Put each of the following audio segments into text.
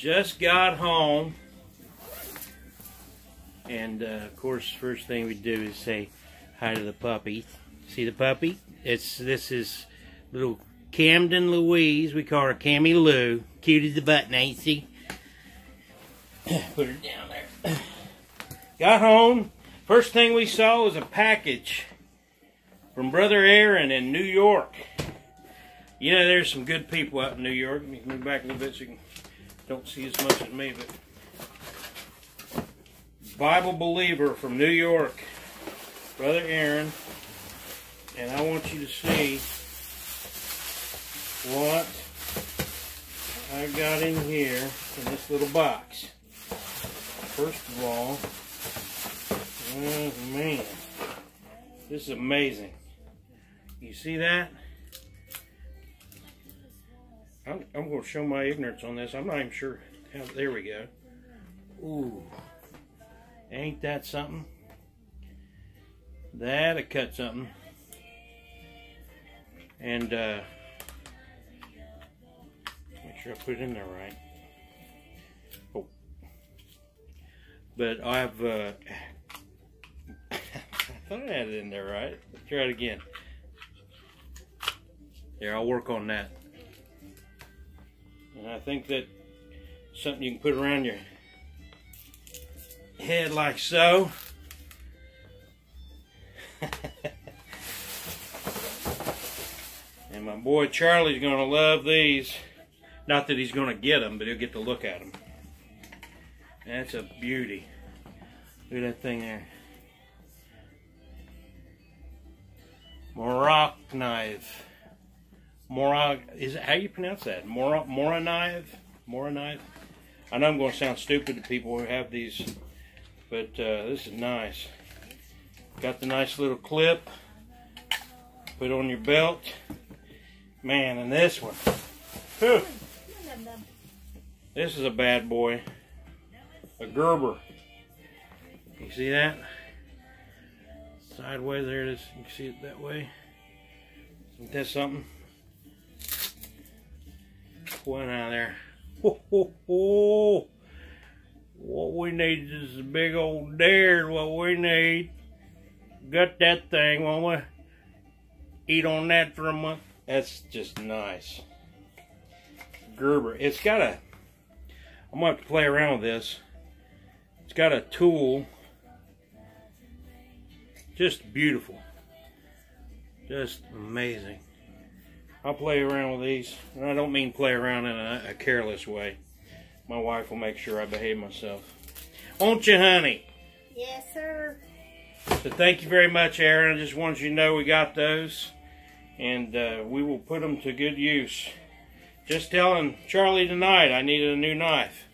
just got home. And uh, of course, first thing we do is say hi to the puppy. See the puppy? It's this is little Camden Louise. We call her Cammy Lou. Cute as a button, ain't she? Put her down there. Got home. First thing we saw was a package from Brother Aaron in New York. You know, there's some good people out in New York. Let me move back a little bit so you can, don't see as much as me, but Bible believer from New York, Brother Aaron, and I want you to see what I got in here in this little box. First of all, oh man, this is amazing. You see that? I'm, I'm going to show my ignorance on this. I'm not even sure. How, there we go. Ooh. Ain't that something? That'll cut something. And, uh, make sure I put it in there right. Oh. But I've, uh, I thought I had it in there right. Let's try it again. There, I'll work on that. And I think that something you can put around your head like so. and my boy Charlie's going to love these. Not that he's going to get them, but he'll get to look at them. That's a beauty. Look at that thing there. Morocco knife. Morag is how you pronounce that? Mora Moronive? Moronive? I know I'm going to sound stupid to people who have these, but uh, this is nice. Got the nice little clip. Put on your belt. Man, and this one. This is a bad boy. A Gerber. You see that? Sideways there it is. You can see it that way. Isn't that something? One out of there. Ho, ho, ho. What we need is a big old dare. What we need. Got that thing, won't we? Eat on that for a month. That's just nice. Gerber. It's got a. I'm gonna have to play around with this. It's got a tool. Just beautiful. Just amazing. I'll play around with these. And I don't mean play around in a, a careless way. My wife will make sure I behave myself. Won't you, honey? Yes, sir. So thank you very much, Aaron. I just wanted you to know we got those. And uh, we will put them to good use. Just telling Charlie tonight I needed a new knife.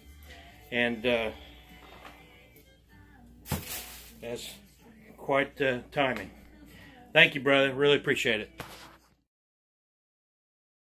And uh, that's quite uh, timing. Thank you, brother. Really appreciate it.